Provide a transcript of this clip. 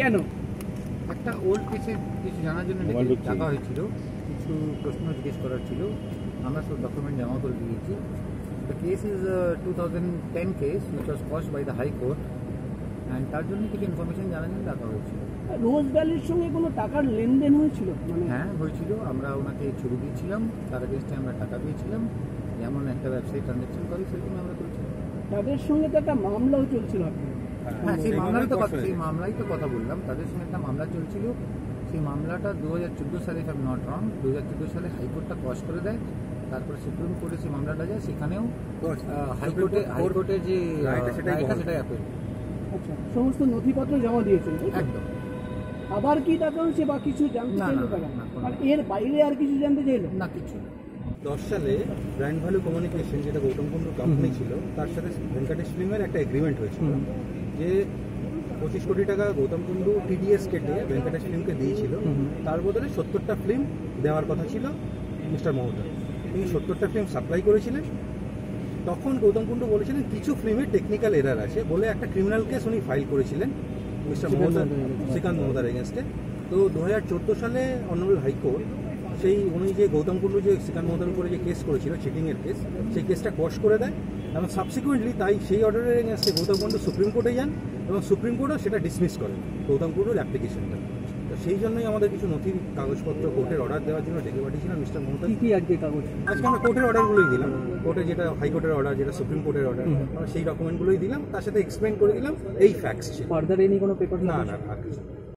কেন? একটা ওল্ড কেসের কিছু জানার জন্য ডাকা হয়েছিল। কিছু প্রশ্ন জিজ্ঞেস করার ছিল। আমরা সব ডকুমেন্ট জমা করে দিয়েছি। The case is two thousand ten case which was cost by the high court and তার জন্য কিছু ইনফরমেশন জানার জন্য ডাকা হয়েছিল। রোজ ভ্যালির সঙ্গে কোনো টাকার লেনদেন হয়েছিল? মানে হ্যাঁ হয়েছিল। আমরা ওনাকে ছবি দিয়েছিলাম। তার আমরা টাকা দিয়েছিলাম যেমন একটা ব্যবসায়ী ট্রানজ্যাকশন করে সেরকম আমরা করেছিলাম। তাদের সঙ্গে তো একটা মামলাও চলছিল আপনার। হ্যাঁ সেই সেই মামলাই তো কথা সেই মামলাই তো কথা বললাম। তাদের সঙ্গে একটা মামলা চলছিল। সেই মামলাটা দু হাজার চোদ্দ সালে ইফ নট রং দু হাজার চোদ্দ সালে হাইকোর্টটা কস করে দেয়। তারপরে সুপ্রিম কোর্টে সেই মামলাটা যায়। সেখানেও হাইকোর্টে হাইকোর্টের যে রায়টা সেটাই রায়টা বহাল। সেটাই অ্যাপেল আচ্ছা সমস্ত নথিপত্র জমা দিয়েছেন একদম। আবার কি টাকা হয়েছে বা কিছু জানতে চাইলো আর এর বাইরে আর কিছু জানতে চাইলো? না কিছু না। দশ সালে ব্র্যান্ড ভ্যালু কমিউনিকেশন যেটা গৌতম কুণ্ডু কোম্পানি ছিল তার সাথে ভেঙ্কটেশ ফিল্মের একটা এগ্রিমেন্ট হয়েছিল। যে পঁচিশ কোটি টাকা গৌতম কুণ্ডু টিডিএস কেটে ভেঙ্কটেশ ফিল্মকে দিয়েছিল তার বদলে সত্তরটা ফিল্ম দেওয়ার কথা ছিল মিস্টার মমতা। তিনি সত্তরটা ফিল্ম সাপ্লাই করেছিলেন। তখন গৌতম কুণ্ডু বলেছিলেন কিছু ফিল্মে টেকনিক্যাল এরার আছে বলে একটা ক্রিমিনাল কেস উনি ফাইল করেছিলেন মিস্টার মমতা শ্রীকান্ত মমতার এগেনস্টে তো দু হাজার চোদ্দ সালে অনারেবল হাইকোর্ট সেই উনি যে গৌতম কুণ্ডু যে শ্রীকান্ত মমতার উপরে যে কেস করেছিল চিটিংয়ের কেস সেই কেসটা কশ করে দেয় এবং সাবসিকুয়েন্টলি তাই সেই অর্ডারের এগেনস্টে গৌতম কুণ্ডু সুপ্রিম কোর্টে যান এবং সুপ্রিম কোর্টও সেটা ডিসমিস করেন গৌতম কুণ্ডুর অ্যাপ্লিকেশনটা তো সেই জন্যই আমাদের কিছু নথির কাগজপত্র কোর্টের অর্ডার দেওয়ার জন্য ডেকে পাঠিয়েছিলাম মিস্টার মমতা। কি কি আজকে কাগজ? আজকে আমরা কোর্টের অর্ডারগুলোই দিলাম। কোর্টে যেটা হাইকোর্টের অর্ডার যেটা সুপ্রিম কোর্টের অর্ডার আমরা সেই ডকুমেন্টগুলোই দিলাম। তার সাথে এক্সপ্লেন করে দিলাম এই ফ্যাক্টস ফার্দার এনি কোনো পেপার না না না।